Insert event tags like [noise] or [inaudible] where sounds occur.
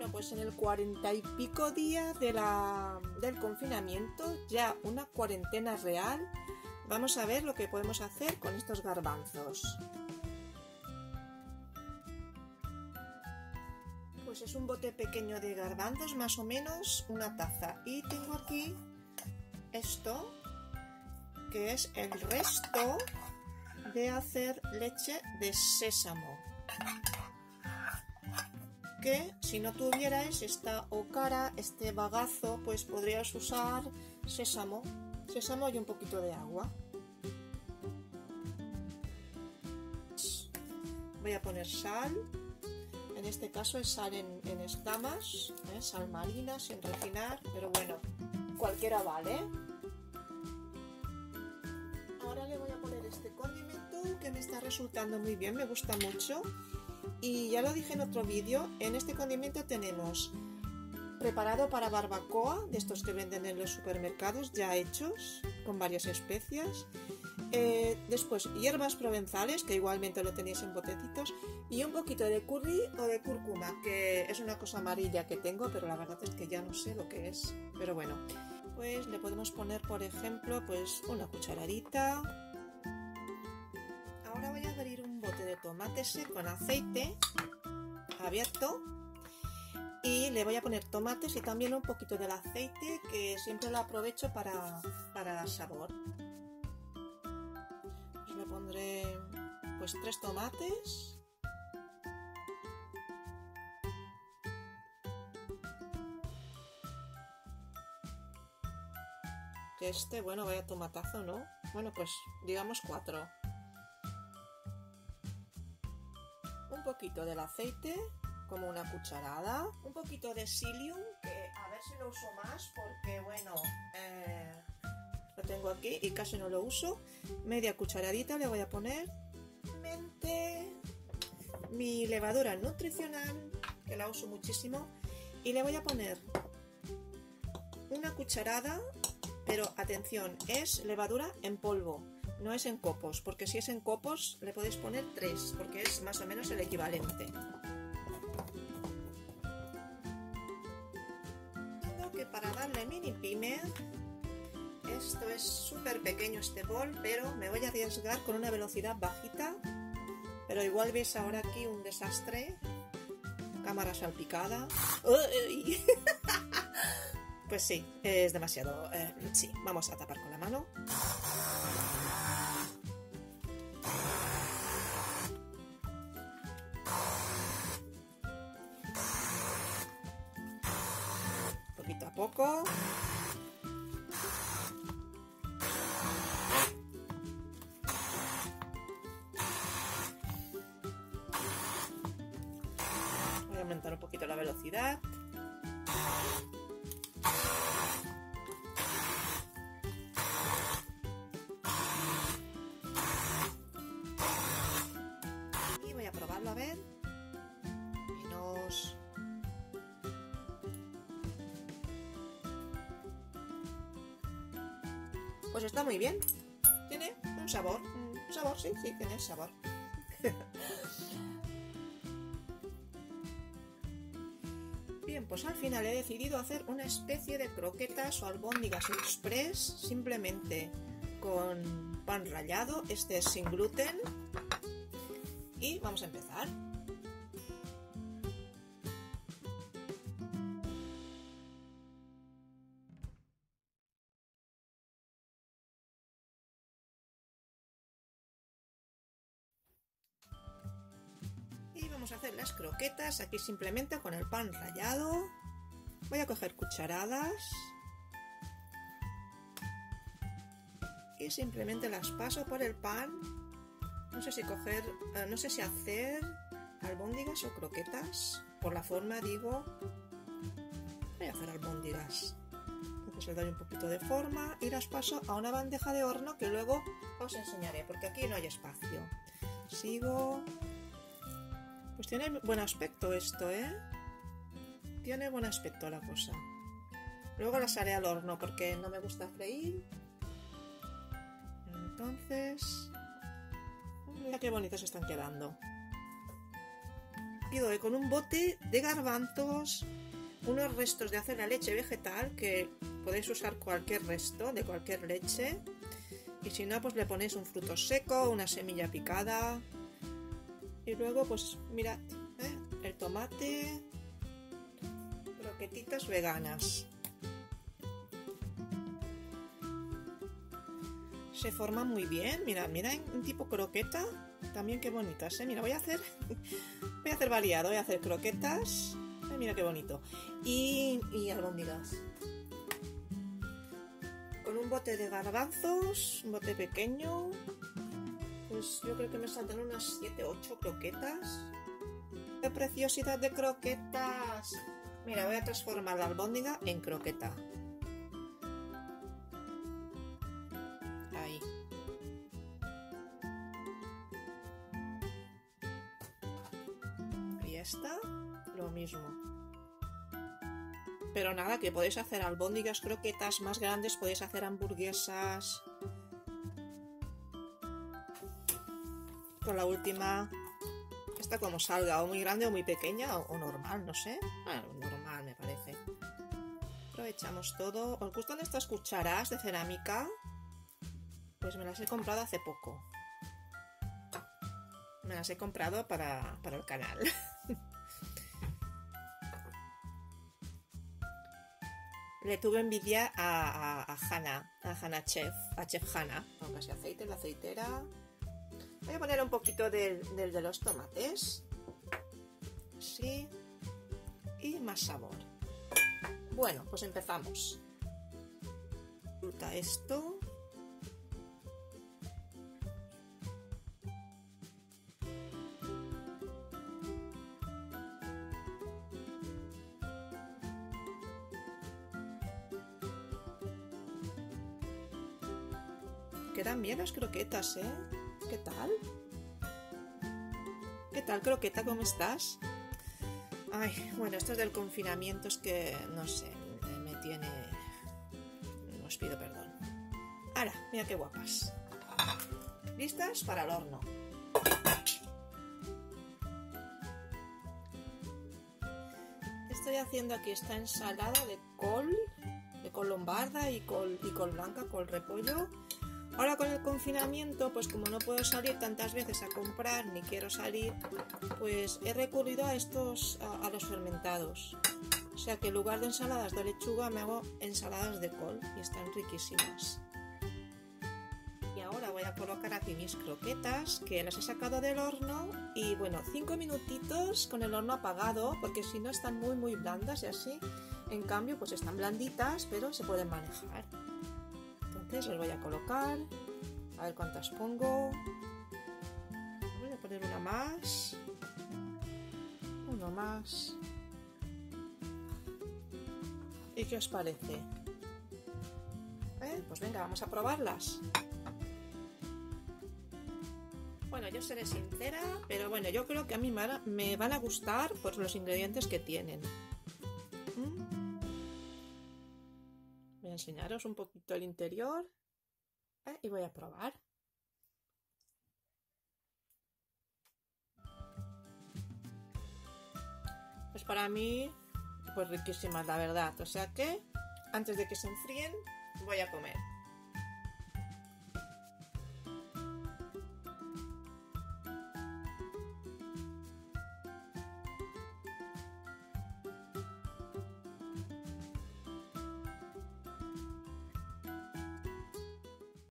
Bueno, pues en el cuarenta y pico día de la, del confinamiento, ya una cuarentena real, vamos a ver lo que podemos hacer con estos garbanzos. Pues es un bote pequeño de garbanzos, más o menos una taza. Y tengo aquí esto, que es el resto de hacer leche de sésamo que si no tuvierais esta ocara, este bagazo, pues podrías usar sésamo, sésamo y un poquito de agua. Voy a poner sal, en este caso es sal en, escamas, ¿eh? sal marina sin refinar, pero bueno, cualquiera vale. Ahora le voy a poner este condimento que me está resultando muy bien, me gusta mucho. Y ya lo dije en otro vídeo, en este condimento tenemos preparado para barbacoa, de estos que venden en los supermercados ya hechos, con varias especias. Eh, después hierbas provenzales, que igualmente lo tenéis en botecitos, y un poquito de curry o de cúrcuma, que es una cosa amarilla que tengo, pero la verdad es que ya no sé lo que es. Pero bueno, pues le podemos poner, por ejemplo, pues una cucharadita. Tomate seco con aceite abierto y le voy a poner tomates y también un poquito del aceite que siempre lo aprovecho para, para dar sabor. Pues le pondré pues tres tomates. Que este, bueno, vaya tomatazo, ¿no? Bueno, pues digamos cuatro. Poquito del aceite como una cucharada, un poquito de psyllium, que a ver si lo uso más porque bueno, eh, lo tengo aquí y casi no lo uso, media cucharadita le voy a poner, mi levadura nutricional, que la uso muchísimo, y le voy a poner una cucharada, pero atención, es levadura en polvo, no es en copos, porque si es en copos le podéis poner tres, porque es más o menos el equivalente. para darle mini pime. Esto es súper pequeño este bol, pero me voy a arriesgar con una velocidad bajita. Pero igual veis ahora aquí un desastre. Cámara salpicada. [laughs] pues sí, es demasiado. Eh, sí, vamos a tapar con la mano. Poco. Voy a aumentar un poquito la velocidad. Pues está muy bien. Tiene un sabor. Un sabor, sí, sí, tiene sabor. [laughs] Bien, pues al final he decidido hacer una especie de croquetas o albóndigas express simplemente con pan rallado. Este es sin gluten. Y vamos a empezar. Croquetas aquí simplemente con el pan rallado. Voy a coger cucharadas y simplemente las paso por el pan. No sé si coger, eh, no sé si hacer albóndigas o croquetas. Por la forma digo, voy a hacer albóndigas. Entonces le doy un poquito de forma y las paso a una bandeja de horno que luego os enseñaré porque aquí no hay espacio. Sigo pues tiene buen aspecto esto, ¿eh? Tiene buen aspecto la cosa. Luego las haré al horno porque no me gusta freír. Entonces... Mira qué bonitas están quedando. rápido, ¿eh? con un bote de garbanzos, unos restos de hacer la leche vegetal, que podéis usar cualquier resto de cualquier leche. Y si no, pues le ponéis un fruto seco, una semilla picada. Y luego, pues mirad, ¿eh? el tomate, croquetitas veganas. Se forman muy bien, mira, mira, un tipo croqueta, también qué bonitas, ¿eh? Mira, voy a hacer, [laughs] voy a hacer variado, voy a hacer croquetas, mira qué bonito, y, y albóndigas. Con un bote de garbanzos, un bote pequeño, pues yo creo que me saldrán unas 7, 8 croquetas. ¡Qué preciosidad de croquetas! Mira, voy a transformar la albóndiga en croqueta. Ahí. Y esta, lo mismo. Pero nada, que podéis hacer albóndigas, croquetas más grandes, podéis hacer hamburguesas. Con la última esta como salga, o muy grande o muy pequeña, o, normal, no sé. Bueno, normal me parece. Aprovechamos todo. ¿Os gustan estas cucharas de cerámica? Pues me las he comprado hace poco. Me las he comprado para, para el canal. [laughs] Le tuve envidia a, a, a Hanna, a Hanna Chef, a Chef Hanna. Aunque aceite, la aceitera, Voy a poner un poquito del, de los tomates. Sí. Y más sabor. Bueno, pues empezamos. Fruta esto. Quedan bien las croquetas, ¿eh? ¿Qué tal? ¿Qué tal, croqueta? ¿Cómo estás? Ay, bueno, esto es del confinamiento, es que, no sé, me tiene... Os pido perdón. Ahora, mira qué guapas. ¿Listas? Para el horno. Estoy haciendo aquí esta ensalada de col, de col lombarda y col, y col blanca, col repollo Ahora con el confinamiento, pues como no puedo salir tantas veces a comprar ni quiero salir, pues he recurrido a estos, a, los fermentados. O sea que en lugar de ensaladas de lechuga me hago ensaladas de col y están riquísimas. Y ahora voy a colocar aquí mis croquetas que las he sacado del horno y bueno, 5 minutitos con el horno apagado porque si no están muy muy blandas y así. En cambio pues están blanditas pero se pueden manejar entonces voy a colocar a ver cuántas pongo voy a poner una más uno más ¿y qué os parece? ¿Eh? pues venga, vamos a probarlas bueno, yo seré sincera, pero bueno, yo creo que a mí me van a gustar por los ingredientes que tienen. Enseñaros un poquito el interior ¿eh? y voy a probar. Pues para mí, pues riquísimas la verdad. O sea que antes de que se enfríen, voy a comer.